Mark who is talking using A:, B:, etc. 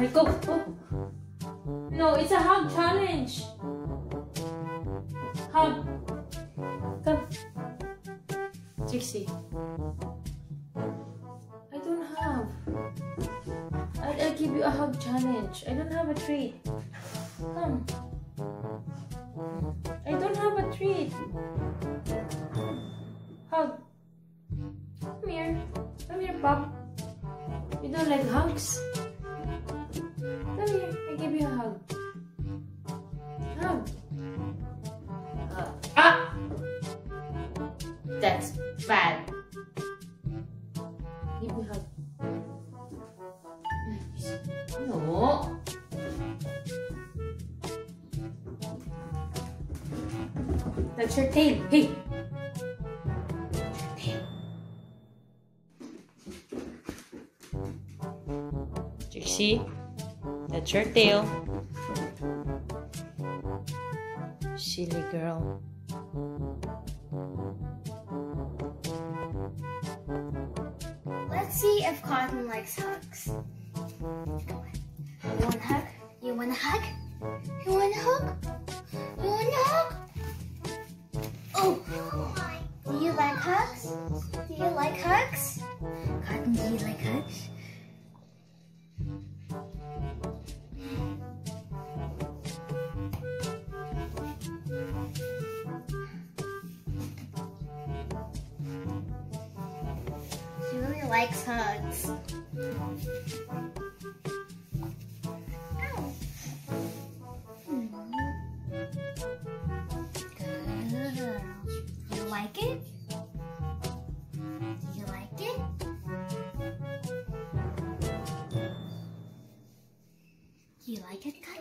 A: Ari, go, go. No, it's a hug challenge. Hug. Come. Trixie. I don't have. I'll, I'll give you a hug challenge. I don't have a treat. Come. I don't have a treat. Hug. Come here. Come here, Pop. You don't like hugs? That's your tail. Hey. Trixie, that's your tail. Silly girl.
B: Let's see if Cotton likes hugs. You want a hug? You want a hug? You want a hug? Oh. Do you like hugs? Do you like hugs? Cotton, do you like hugs? She really likes hugs. Do You like it, Cut?